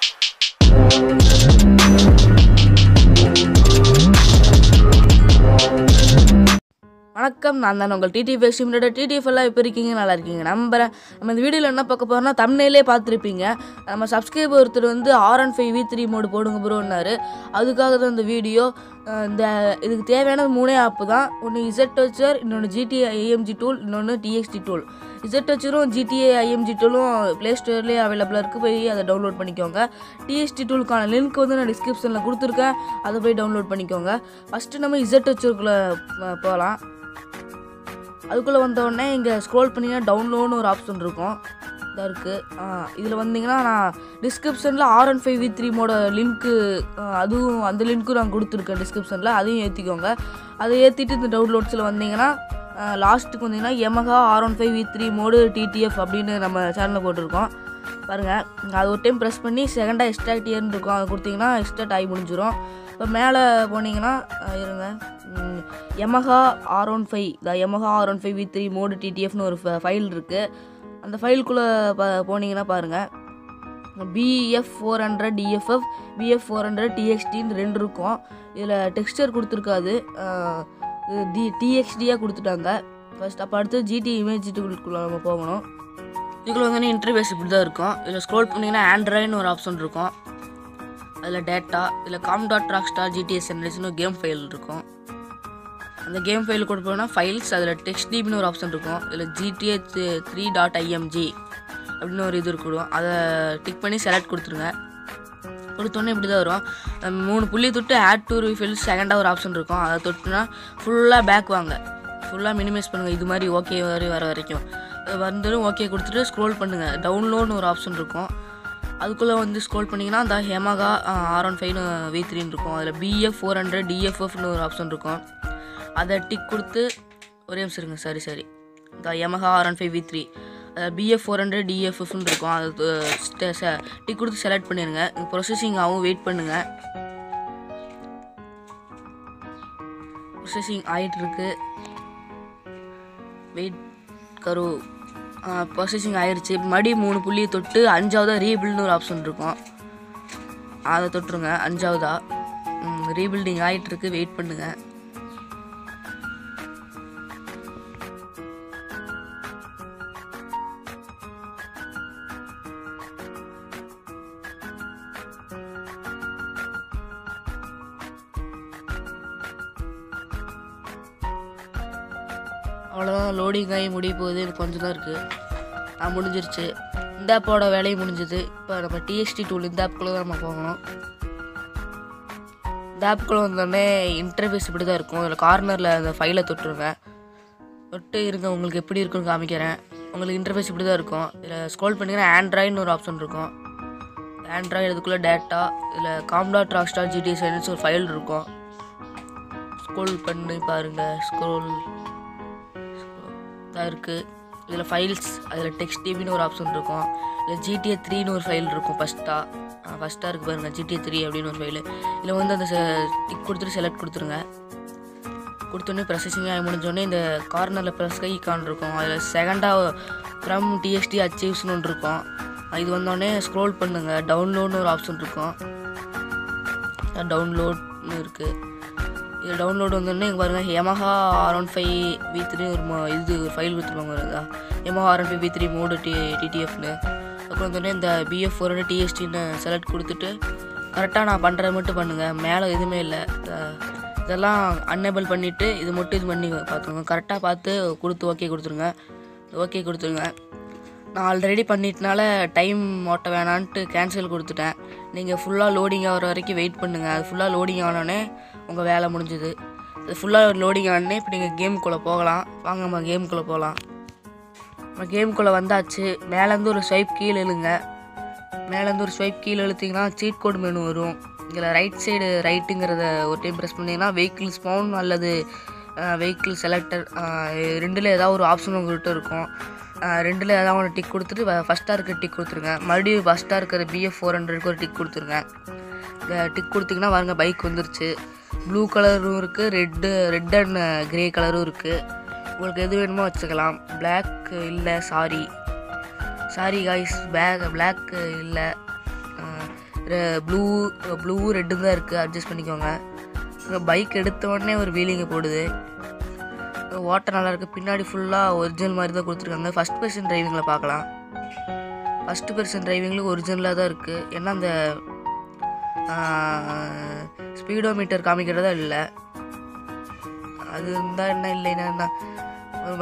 Thank you. வணக்கம். நான் தான் உங்கள் டிடி ஃபேஷிமோட டிடிஎஃப் எல்லாம் இப்போ இருக்கீங்க? நல்லா இருக்கீங்க. நம்புகிறேன் நம்ம இந்த வீடியோவில் என்ன பார்க்க போகிறோம்னா தமிழ்நிலே பார்த்துருப்பீங்க. நம்ம சப்ஸ்கிரைபர் ஒருத்தர் வந்து R and five V three mode போடுங்க ப்ரோன்னாரு அதுக்காக தான் இந்த வீடியோ. இந்த இதுக்கு தேவையானது மூணே ஆப்பு தான். ஒன்று இசட் டச்சர் இன்னொன்று ஜிடிஐ ஐஎம்ஜி டூல் இன்னொன்று டிஎக்ஸ்டி டூல் இசட் டச்சரும் ஜிடிஏ ஐஎம்ஜி டூலும் ப்ளே ஸ்டோர்லேயே அவைலபிளாக இருக்குது போய் அதை டவுன்லோட் பண்ணிக்கோங்க. டிஎஸ்டி டூலுக்கான லிங்க் வந்து நான் டிஸ்கிரிப்ஷனில் கொடுத்துருக்கேன். அதை போய் டவுன்லோட் பண்ணிக்கோங்க. ஃபஸ்ட்டு நம்ம இசட் டச்சருக்குள்ளே போகலாம் அதுக்குள்ளே வந்தோடனே இங்கே ஸ்க்ரோல் பண்ணிங்கன்னா டவுன்லோன்னு ஒரு ஆப்ஷன் இருக்கும். இதாக இருக்குது இதில் வந்தீங்கன்னா நான் டிஸ்கிரிப்ஷனில் ஆர் அண்ட் ஃபைவ் வி த்ரீமோட லிங்க்கு அதுவும் அந்த லிங்க்கும் நான் கொடுத்துருக்கேன் டிஸ்கிரிப்ஷனில் அதையும் ஏற்றிக்கோங்க அதை ஏற்றிட்டு இந்த டவுன்லோட்ஸில் வந்தீங்கன்னா லாஸ்ட்டுக்கு வந்தீங்கன்னா Yamaha R one five V three mode DDF அப்படின்னு நம்ம சேனலில் போட்டிருக்கோம். பாருங்கள் அது ஒரு டைம் ப்ரெஸ் பண்ணி செகண்டாக எக்ஸ்ட்ராக்ட் இயர்னு இருக்கும். அதை கொடுத்தீங்கன்னா எக்ஸ்ட்ராக்ட் ஆகி முடிஞ்சிடும் இப்போ மேலே போனீங்கன்னா இருங்க. Yamaha R one five the Yamaha R one five V three mode டிடிஎஃப்னு ஒரு ஃபைல் இருக்குது அந்த ஃபைலுக்குள்ளே ப போனீங்கன்னா பாருங்கள் BF four hundred DFF BF four hundred டிஎக்ஸ்டின்னு ரெண்டு இருக்கும். இதில் டெக்ஸ்டர் கொடுத்துருக்காது. டி டிஎக்ஸ்டியாக கொடுத்துட்டாங்க. ஃபஸ்ட் அப்போ அடுத்து ஜிடி இமேஜ் டூலுக்குள்ளே நம்ம போகணும். இதுக்குள்ள வந்து இன்டர்வேஸ் இப்படி தான் இருக்கும். இதில் ஸ்க்ரோல் பண்ணிங்கன்னா ஆண்ட்ராய்டுன்னு ஒரு ஆப்ஷன் இருக்கும். அதில் டேட்டா இதில் com dot rock star GTS என்எஸ்னு game file இருக்கும். அந்த கேம் ஃபைல் கொடுப்போம்னா ஃபைல்ஸ் அதில் டெக்ஸ்ட் டிபின்னு ஒரு ஆப்ஷன் இருக்கும். இதில் ஜிடிஏ த்ரீ டாட் ஐஎம்ஜி அப்படின்னு ஒரு இது இருக்கும். அதை டிக் பண்ணி செலக்ட் கொடுத்துருங்க. கொடுத்தோன்னே இப்படி தான் வரும் மூணு புள்ளி தொட்டு ஆட் டூ ரிஃபில் செகண்டாக ஒரு ஆப்ஷன் இருக்கும். அதை தொட்டுனா ஃபுல்லாக பேக் வாங்க. ஃபுல்லாக மினிமைஸ் பண்ணுங்கள் இது மாதிரி ஓகே வரை வர வரைக்கும். வந்துடும் ஓகே கொடுத்துட்டு ஸ்க்ரோல் பண்ணுங்கள் டவுன்லோடுன்னு ஒரு ஆப்ஷன் இருக்கும். அதுக்குள்ளே வந்து ஸ்க்ரோல் பண்ணிங்கன்னா அந்த ஹெமகா ஆர் ஒன் ஃபைவ்னு வி த்ரீன்னு இருக்கும். அதில் பிஎஃப் ஃபோர் ஹண்ட்ரட் டிஎஃப்எஃப்னு ஒரு ஆப்ஷன் இருக்கும். அதை டிக் கொடுத்து ஒரே நிமிஷம் இருங்க. சரி சரி. இந்த Yamaha R one five V three BF four hundred டிஎஃப்எஃப்னு இருக்கும். அது டிக் கொடுத்து செலக்ட் பண்ணிடுங்க ப்ரொசஸிங் ஆகும் வெயிட் பண்ணுங்கள் ப்ரொசஸிங் ஆகிட்டுருக்கு வெயிட் கரு. ப்ரொசஸிங் ஆயிடுச்சு மடி மூணு புள்ளியை தொட்டு அஞ்சாவதாக ரீபில்டுன்னு ஒரு ஆப்ஷன் இருக்கும். அதை தொட்டுருங்க அஞ்சாவதா. ரீபில்டிங் ஆகிட்டுருக்கு வெயிட் பண்ணுங்கள் அவ்வளோதான் லோடிங் ஆகி முடிய போகுது. எனக்கு கொஞ்சம் தான் இருக்குது நான் முடிஞ்சிருச்சு. இந்த ஆப்போட வேலையும் முடிஞ்சது. இப்போ நம்ம டிஎஸ்டி டூல் இந்த ஆப்புக்குள்ளே தான் நம்ம போகணும். இந்த ஆப்புக்குள்ளே வந்தோடனே இன்டர்ஃபேஸ் இப்படி தான் இருக்கும். இதில் கார்னரில் அந்த ஃபைலை தொட்டுருங்க. தொட்டு இருங்க. உங்களுக்கு எப்படி இருக்குன்னு காமிக்கிறேன். உங்களுக்கு இன்டர்ஃபேஸ் இப்படி தான் இருக்கும். இதில் ஸ்க்ரோல் பண்ணிங்கன்னா ஆண்ட்ராய்டுன்னு ஒரு ஆப்ஷன் இருக்கும். ஆண்ட்ராய்டு இதுக்குள்ளே டேட்டா இதில் காம்டாட் ராக்ஸ்டார் ஜிடி சைன்ஸ் ஒரு ஃபைல் இருக்கும். ஸ்க்ரோல் பண்ணி பாருங்கள் ஸ்க்ரோல் தான் இருக்குது இதில் ஃபைல்ஸ் அதில் டெக்ஸ்ட் டிபின்னு ஒரு ஆப்ஷன் இருக்கும். இதில் ஜிடிஏ த்ரீன்னு ஒரு ஃபைல் இருக்கும் ஃபஸ்ட்டாக ஃபஸ்ட்டாக இருக்குது பாருங்கள் ஜிடிஏ த்ரீ அப்படின்னு ஒரு ஃபைலு இதில் வந்து அந்த டிக் கொடுத்துட்டு செலக்ட் கொடுத்துருங்க. கொடுத்தோன்னே ப்ரொசஸிங் ஆகி முடிஞ்சோடனே இந்த கார்னரில் ப்ளஸ் கை கான் இருக்கும். அதில் செகண்டாக ஃப்ரம் டிஎஸ்டி அச்சீவ்ஸ்னு ஒன்று இருக்கும். இது வந்தோடனே ஸ்க்ரோல் பண்ணுங்கள் டவுன்லோட்னு ஒரு ஆப்ஷன் இருக்கும். டவுன்லோட்னு இருக்குது இது டவுன்லோடு வந்தோடனே இங்கே பாருங்கள் Yamaha R one five V three ஒரு இது ஃபைல் கொடுத்துருவாங்க பாருங்க. Yamaha R one five V three mode D டிடிஎஃப்னு அப்புறம் வந்தோடனே இந்த பிஎஃப் ஃபோர் டிஎஸ்டின்னு செலக்ட் கொடுத்துட்டு கரெக்டாக நான் பண்ணுறது மட்டும் பண்ணுங்கள் மேலே எதுவுமே இல்லை. இதெல்லாம் அன்னேபிள் பண்ணிவிட்டு இது மட்டும் இது பண்ணி பார்த்துக்கோங்க கரெக்டாக பார்த்து கொடுத்து ஓகே கொடுத்துருங்க. ஓகே கொடுத்துருங்க. நான் ஆல்ரெடி பண்ணிட்டனால டைம் ஓட்ட வேணான்ட்டு கேன்சல் கொடுத்துட்டேன். நீங்கள் ஃபுல்லாக லோடிங் ஆகிற வரைக்கும் வெயிட் பண்ணுங்கள் அது ஃபுல்லாக லோடிங் ஆனோடனே உங்கள் வேலை முடிஞ்சுது. அது ஃபுல்லாக லோடிங் ஆனோடனே இப்போ நீங்கள் கேமுக்குள்ளே போகலாம். வாங்க நம்ம கேமுக்குள்ளே போகலாம் நம்ம கேமுக்குள்ளே வந்தாச்சு. மேலேருந்து ஒரு ஸ்வைப் கீழே இழுங்க. மேலேருந்து ஒரு ஸ்வைப் கீழே இழுத்திங்கன்னா சீட் கோட் மெனு வரும். இதில் ரைட் சைடு ரைட்டுங்கிறத ஒரு டைம் ப்ரெஸ் பண்ணிங்கன்னா வெஹிக்கிள் ஸ்பவுன் அல்லது வெஹிக்கிள் செலக்டர் ரெண்டில் ஏதாவது ஒரு ஆப்ஷன் உங்கள்கிட்ட இருக்கும். ரெண்டில் ஏதாவது ஒன்று டிக் கொடுத்துட்டு ஃபஸ்ட்டாக இருக்கிற டிக் கொடுத்துருங்க. மறுபடியும் ஃபஸ்ட்டாக இருக்கிற பிஎஃப் ஃபோர் ஹண்ட்ரடுக்கு ஒரு டிக் கொடுத்துருங்க. இந்த டிக் கொடுத்தீங்கன்னா பாருங்க பைக் வந்துருச்சு. ப்ளூ கலரும் இருக்குது ரெட்டு ரெட் அண்ட் க்ரே கலரும் இருக்குது உங்களுக்கு எது வேணுமோ வச்சுக்கலாம். பிளாக் இல்லை sorry sorry guys back black இல்லை. ப்ளூ ப்ளூ ரெட்டு தான் இருக்குது அட்ஜஸ்ட் பண்ணிக்கோங்க. பைக் எடுத்த உடனே ஒரு வீலிங்கை போடுது. ஓட்ட நல்லா இருக்குது பின்னாடி ஃபுல்லாக ஒரிஜினல் மாதிரி தான் கொடுத்துருக்காங்க. ஃபஸ்ட் பர்சன் டிரைவிங்கில் பார்க்கலாம். ஃபஸ்ட் பர்சன் டிரைவிங்கில் ஒரிஜினலாக தான் இருக்குது ஏன்னா அந்த ஸ்பீடோ மீட்டர் காமிக்கிறதா இல்லை. அது இருந்தால் என்ன இல்லைன்னா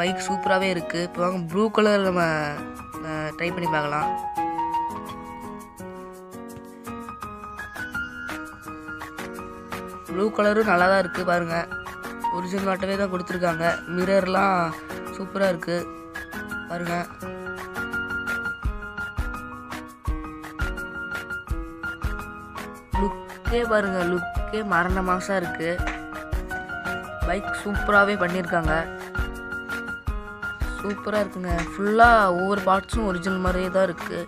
பைக் சூப்பராகவே இருக்குது இப்போ வாங்க ப்ளூ கலர் நம்ம ட்ரை பண்ணி பார்க்கலாம். ப்ளூ கலரும் நல்லா தான் இருக்குது பாருங்கள் ஒரிஜினல் தான் கொடுத்துருக்காங்க. மிரர்லாம் சூப்பராக இருக்குது பாருங்கள் லுக்கே பாருங்கள் லுக்கே மரண மாசாக இருக்குது பைக் சூப்பராகவே பண்ணியிருக்காங்க சூப்பராக இருக்குங்க. ஃபுல்லாக ஒவ்வொரு பார்ட்ஸும் ஒரிஜினல் மாதிரியே தான் இருக்குது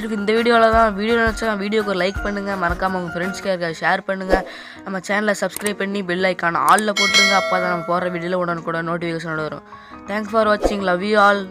சரி இந்த வீடியோவில் தான் வீடியோ நினச்சா வீடியோக்கு ஒரு லைக் பண்ணுங்கள் மறக்காமல் உங்கள் ஃப்ரெண்ட்ஸ்க்கு இருக்க ஷேர் பண்ணுங்கள் நம்ம சேனலை சப்ஸ்கிரைப் பண்ணி பெல் ஐக்கான ஆலில் போட்டுருங்க. அப்போ தான் நம்ம போடுற வீடியோவில் உடனுக்குடன் நோட்டிஃபிகேஷன் வரும். தேங்க்ஸ் ஃபார் வாட்சிங் லவ் யூ ஆல்